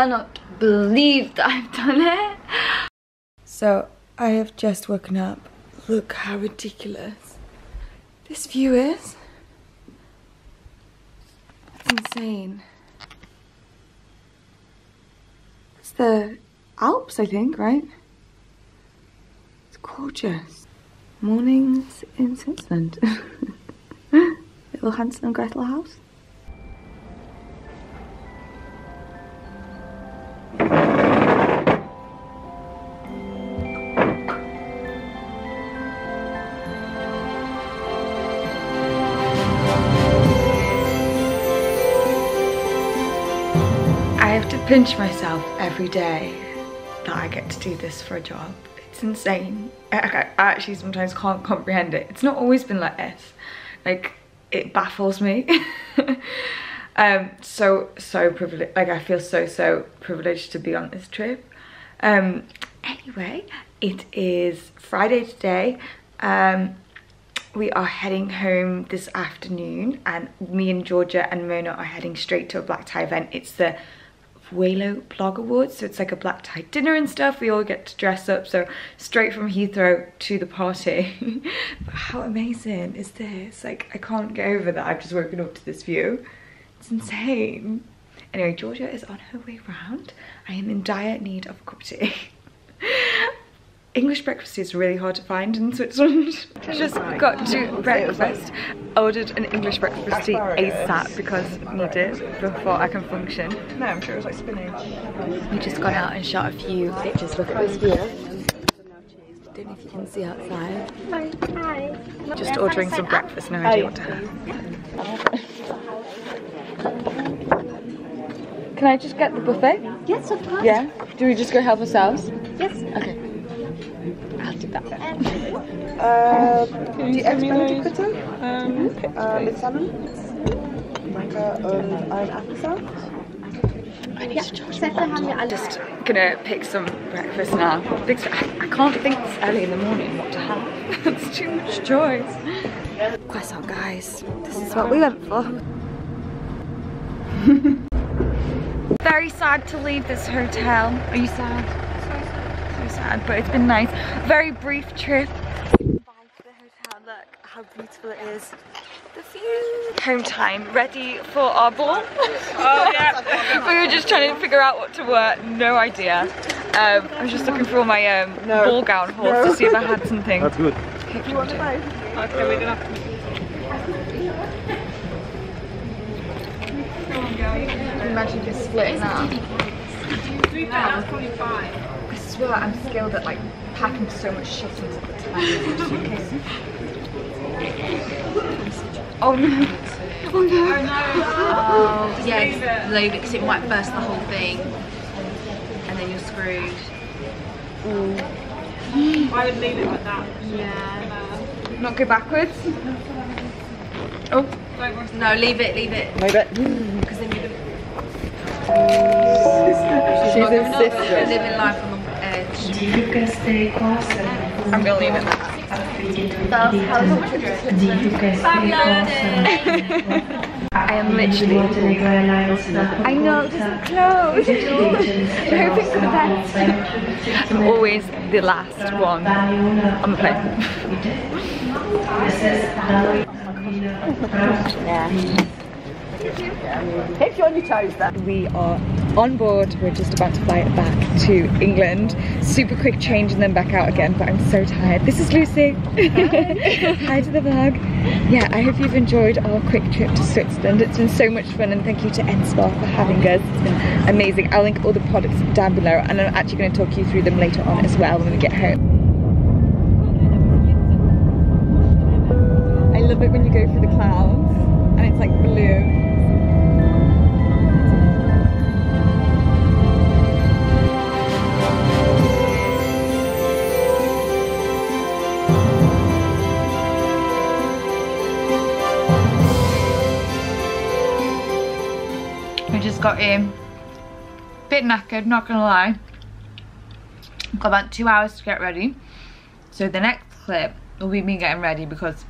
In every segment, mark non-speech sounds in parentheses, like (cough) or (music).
cannot believe that I've done it. So I have just woken up. Look how ridiculous this view is. It's insane. It's the Alps, I think, right? It's gorgeous. Mornings in Switzerland. (laughs) Little Hansel and Gretel house. Pinch myself every day that I get to do this for a job. It's insane. I, I, actually sometimes can't comprehend it. It's not always been like this. Like, it baffles me. (laughs) um, so, so privileged. Like, I feel so, so privileged to be on this trip. Um, anyway, it is Friday today. Um, we are heading home this afternoon and me and Georgia and Mona are heading straight to a black tie event. It's the Vuelio Blog Awards, so it's like a black tie dinner and stuff. We all get to dress up, so straight from Heathrow to the party. (laughs) but how amazing is this? Like, I can't get over that I've just woken up to this view. It's insane. Anyway, Georgia is on her way round. I am in dire need of a cup of tea. (laughs) English breakfast is really hard to find in Switzerland. (laughs) I just got to breakfast, ordered an English breakfast tea ASAP because needed before I can function. No, I'm sure it was like spinach. We just gone out and shot a few pictures. Look at this view. Don't know if you can see outside. Hi. Hi. Just ordering some breakfast, no idea what to have. Can I just get the buffet? Yes, of course. Yeah? Do we just go help ourselves? Yes. Okay. I'll do that. Uh, die Eggs Benedict bitte. Ähm, äh, mit Salmon. Danke. Und ein Apfelsaft. Ja, Sätze haben wir alle. Just gonna pick some breakfast now. I, I can't think it's early in the morning what to have. (laughs) it's too much choice. Croissant, guys. This is what we went for. (laughs) Very sad to leave this hotel. Are you sad? So sad, but it's been nice. Very brief trip. Back to the hotel. Look how beautiful it is. The view. Home time. Ready for our ball? Oh yeah. (laughs) we were just trying to figure out what to wear. No idea. Um, I was just looking for all my um, No. ball gown hauls to see if I had something. That's good. You want to know? Okay, we're gonna have to. Imagine just splitting that. I swear I'm skilled at like packing so much shit into the tiny suitcase. (laughs) Oh no. Oh no. Oh, yeah, leave it because it might burst the whole thing. And then you're screwed. Mm. I would leave it like that. Yeah. Not go backwards. Oh. No, leave it, leave it. Leave it. Mm. Because then you're She's you're insistent. living life on the I'm gonna leave it. I am literally. I know it doesn't close. I'm (laughs) hoping for the best. I'm always the last one on the plane. Hit you on your toes there. We are on board. We're just about to fly back to England. Super quick change and then back out again, but I'm so tired. This is Lucy. Hi (laughs) to the vlog. Yeah, I hope you've enjoyed our quick trip to Switzerland. It's been so much fun and thank you to NSPA for having us. It's been amazing. I'll link all the products down below and I'm actually going to talk you through them later on as well when we get home. I love it when you go through the clouds and it's like blue. Got in. Bit knackered, not gonna lie. Got about two hours to get ready. So the next clip will be me getting ready because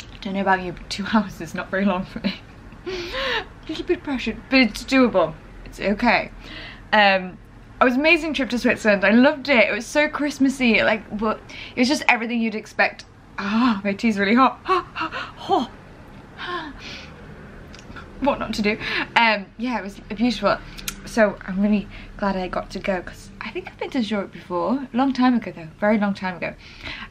I don't know about you, but two (laughs) hours is not very long for me. A (laughs) little bit pressured, but it's doable. It's okay? Um, it was amazing trip to Switzerland. I loved it. It was so Christmassy. Like, but it was just everything you'd expect. Ah, my tea's really hot. (gasps) Oh. What not to do. Um, yeah, it was beautiful. So I'm really glad I got to go because I think I've been to Zurich before. A long time ago though, very long time ago.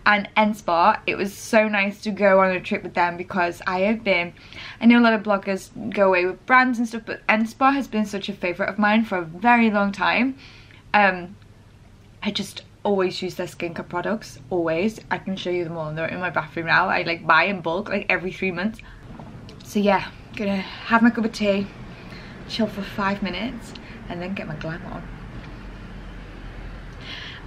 And NSPA, it was so nice to go on a trip with them because I have been, I know a lot of bloggers go away with brands and stuff, but NSPA has been such a favourite of mine for a very long time. Um, I just always use their skincare products, always. I can show you them all, they're in my bathroom now. I like buy in bulk, like every three months. So yeah, gonna have my cup of tea, chill for five minutes, and then get my glam on.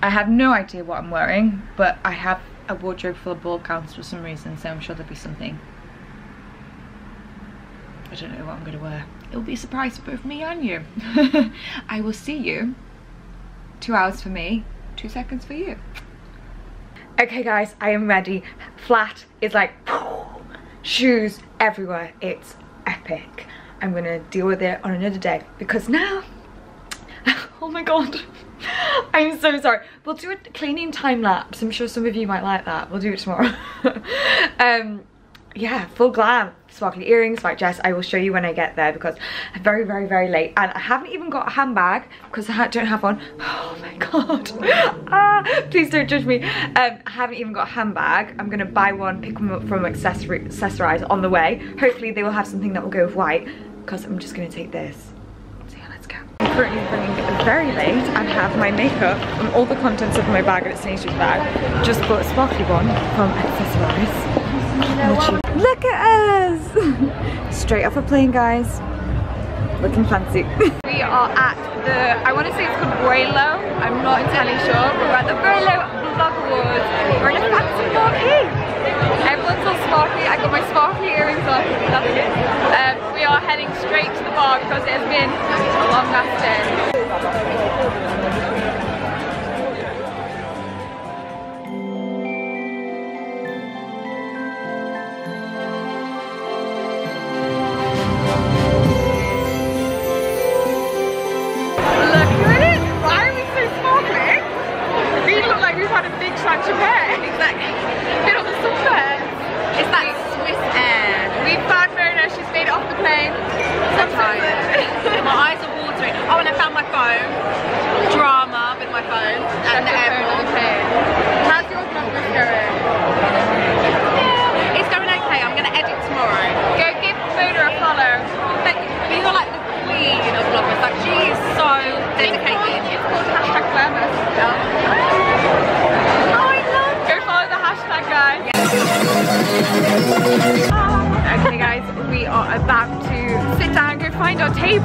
I have no idea what I'm wearing, but I have a wardrobe full of ball gowns for some reason, so I'm sure there'll be something. I don't know what I'm gonna wear. It'll be a surprise for both me and you. (laughs) I will see you. Two hours for me, two seconds for you. Okay guys, I am ready. Flat is like (laughs) shoes everywhere. It's epic. I'm gonna deal with it on another day because now, (laughs) oh my god, (laughs) I'm so sorry. We'll do a cleaning time lapse. I'm sure some of you might like that. We'll do it tomorrow. (laughs) um, yeah, full glam. Sparkly earrings like Jess. I will show you when I get there because I'm very, very, very late. And I haven't even got a handbag because I don't have one. (sighs) Oh my God. (laughs) ah, please don't judge me. Um, I haven't even got a handbag. I'm going to buy one, pick them up from accessory, Accessorize on the way. Hopefully they will have something that will go with white because I'm just going to take this. So yeah, let's go. I'm currently running very late and have my makeup and all the contents of my bag and it's Sainsbury's bag. Just bought a sparkly one from Accessorize. Straight off a plane, guys. Looking fancy. (laughs) we are at the, I want to say it's called Broilo. I'm not entirely sure, but we're at the Broilo Vlog Awards. We're in a fancy marquee. Everyone's all sparkly. I got my sparkly earrings on. Um, we are heading straight to the bar because it has been a long last day.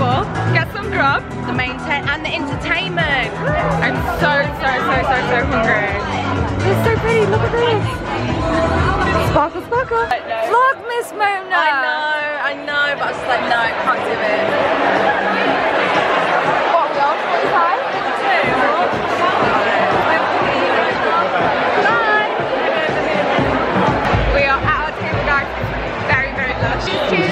Find get some grub. the main tent and the entertainment. I'm so, so, so, so, so hungry. It's so pretty, look at this. Sparkle, sparkle. Vlog, Miss Mona. I know, I know, but I was just like, no, I can't do it. What, we are 45? Bye. We are at our table, guys. Very, very lush.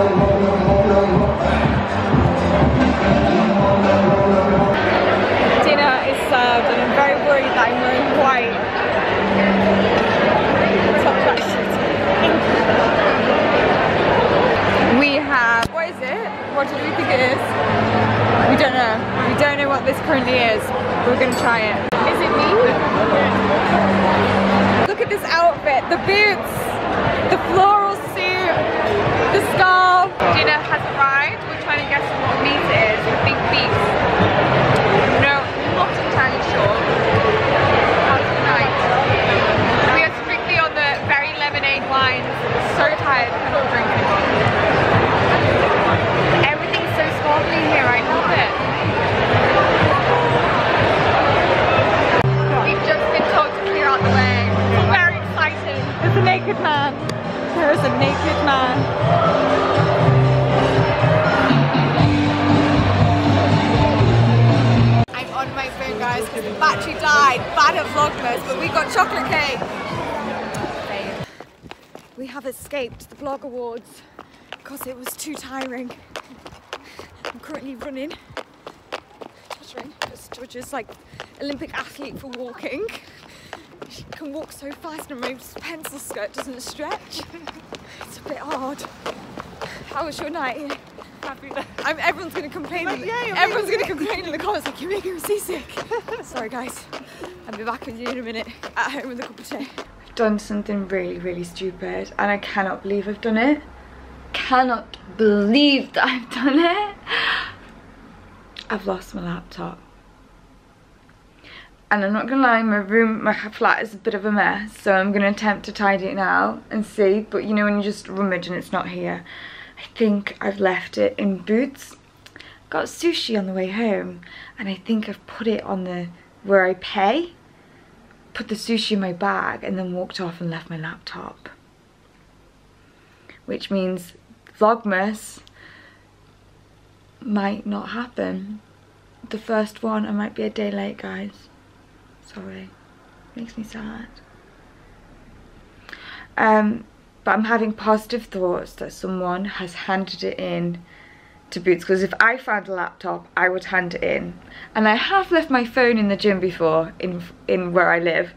Dinner Vlogmas, but we got chocolate cake. We have escaped the Vlog Awards because it was too tiring. I'm currently running. Joshua, Georgia's like Olympic athlete for walking. She can walk so fast and my pencil skirt doesn't stretch. It's a bit hard. How was your night? I'm, everyone's gonna complain. Yeah, everyone's gonna complain in the comments like you're making me seasick. (laughs) Sorry guys. I'll be back with you in a minute at home with a cup of tea. I've done something really, really stupid and I cannot believe I've done it. Cannot believe that I've done it. I've lost my laptop. And I'm not gonna lie, my room, my flat is a bit of a mess, so I'm gonna attempt to tidy it now and see. But you know when you just rummage and it's not here. I think I've left it in Boots. Got sushi on the way home, and I think I've put it on the where I pay. Put the sushi in my bag and then walked off and left my laptop. Which means Vlogmas might not happen. The first one, I might be a day late, guys. Sorry. Makes me sad. Um, but I'm having positive thoughts that someone has handed it in to Boots because if I found a laptop I would hand it in and I have left my phone in the gym before in in where I live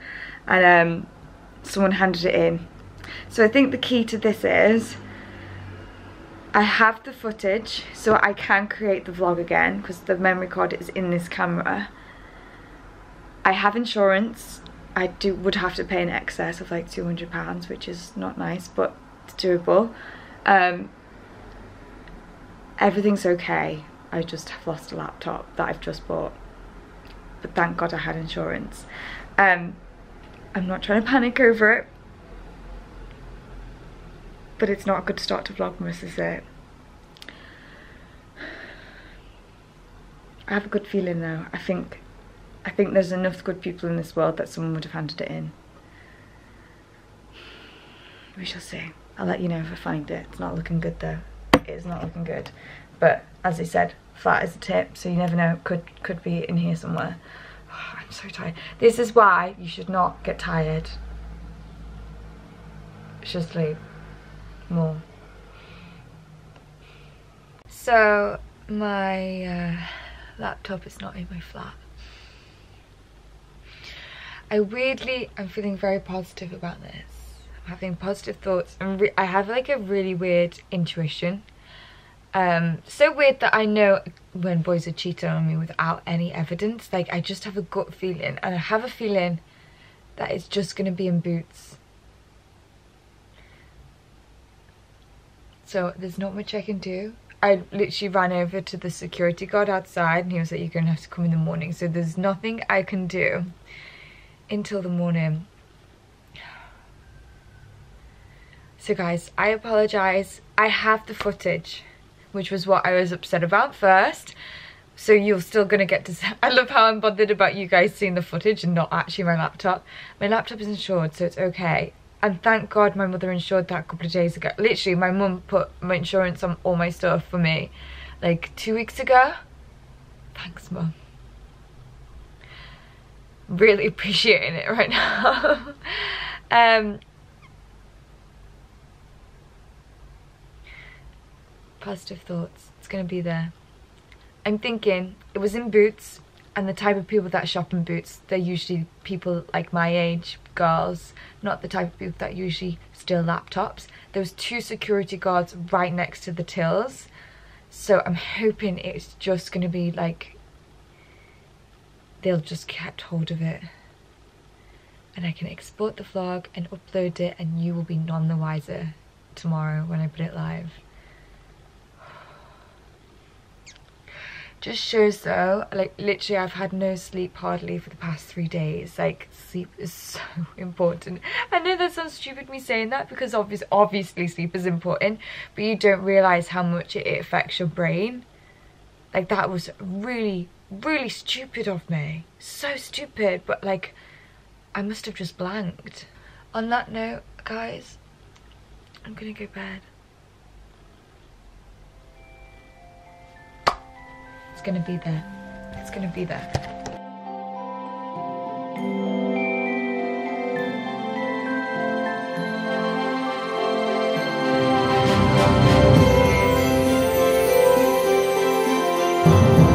and um, someone handed it in so I think the key to this is I have the footage so I can create the vlog again because the memory card is in this camera I have insurance. I do would have to pay an excess of like £200 which is not nice but it's doable. Um, everything's okay. I just have lost a laptop that I've just bought. But thank God I had insurance. Um, I'm not trying to panic over it. But it's not a good start to Vlogmas, is it? I have a good feeling though. I think I think there's enough good people in this world that someone would have handed it in. We shall see. I'll let you know if I find it. It's not looking good though. It is not looking good. But as I said, flat is a tip, so you never know. Could could be in here somewhere. Oh, (sighs) I'm so tired. This is why you should not get tired. Just sleep more. So my uh, laptop is not in my flat. I weirdly, I'm feeling very positive about this. I'm having positive thoughts and I have like a really weird intuition. Um, so weird that I know when boys are cheating on me without any evidence. Like I just have a gut feeling and I have a feeling that it's just going to be in boots. So there's not much I can do. I literally ran over to the security guard outside and he was like, you're going to have to come in the morning. So there's nothing I can do until the morning. So guys, I apologise. I have the footage, which was what I was upset about first. So you're still going to get to... (laughs) I love how I'm bothered about you guys seeing the footage and not actually my laptop. My laptop is insured, so it's okay. And thank God my mother insured that a couple of days ago. Literally, my mum put my insurance on all my stuff for me like two weeks ago. Thanks, mum really (laughs) appreciating it right now. (laughs) um, positive thoughts. It's going to be there. I'm thinking it was in Boots and the type of people that shop in Boots, they're usually people like my age, girls, not the type of people that usually steal laptops. There was two security guards right next to the tills. So I'm hoping it's just going to be like they'll just get hold of it and I can export the vlog and upload it and you will be none the wiser tomorrow when I put it live. Just shows though, like literally I've had no sleep hardly for the past three days. Like sleep is (laughs) so important. I know that sounds stupid me saying that because obviously, obviously sleep is important, but you don't realise how much it affects your brain. Like that was really really stupid of me. So stupid, but like, I must have just blanked. On that note, guys, I'm gonna go bed. Gonna be there. It's gonna be there.